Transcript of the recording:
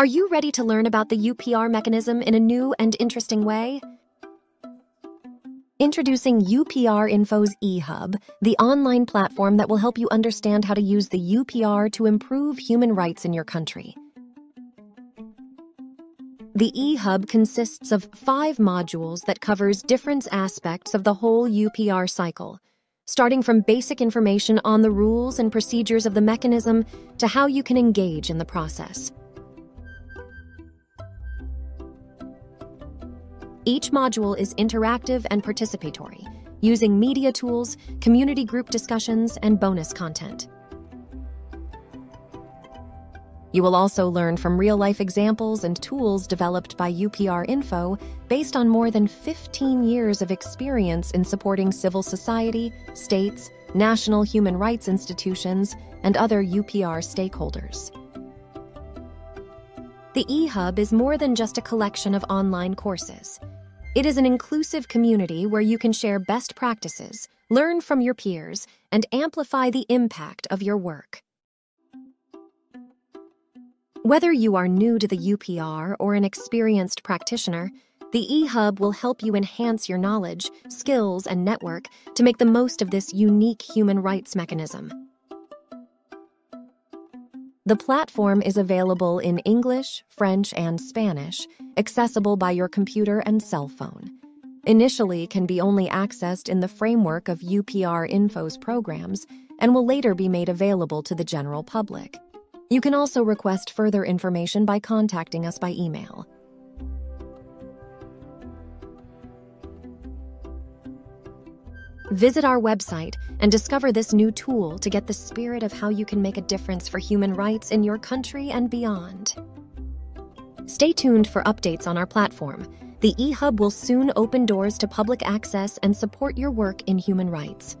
Are you ready to learn about the UPR mechanism in a new and interesting way? Introducing UPR Info's eHub, the online platform that will help you understand how to use the UPR to improve human rights in your country. The eHub consists of five modules that covers different aspects of the whole UPR cycle, starting from basic information on the rules and procedures of the mechanism to how you can engage in the process. Each module is interactive and participatory, using media tools, community group discussions, and bonus content. You will also learn from real life examples and tools developed by UPR Info based on more than 15 years of experience in supporting civil society, states, national human rights institutions, and other UPR stakeholders. The eHub is more than just a collection of online courses. It is an inclusive community where you can share best practices, learn from your peers, and amplify the impact of your work. Whether you are new to the UPR or an experienced practitioner, the eHub will help you enhance your knowledge, skills, and network to make the most of this unique human rights mechanism. The platform is available in English, French, and Spanish, accessible by your computer and cell phone. Initially can be only accessed in the framework of UPR Info's programs and will later be made available to the general public. You can also request further information by contacting us by email. Visit our website and discover this new tool to get the spirit of how you can make a difference for human rights in your country and beyond. Stay tuned for updates on our platform. The eHub will soon open doors to public access and support your work in human rights.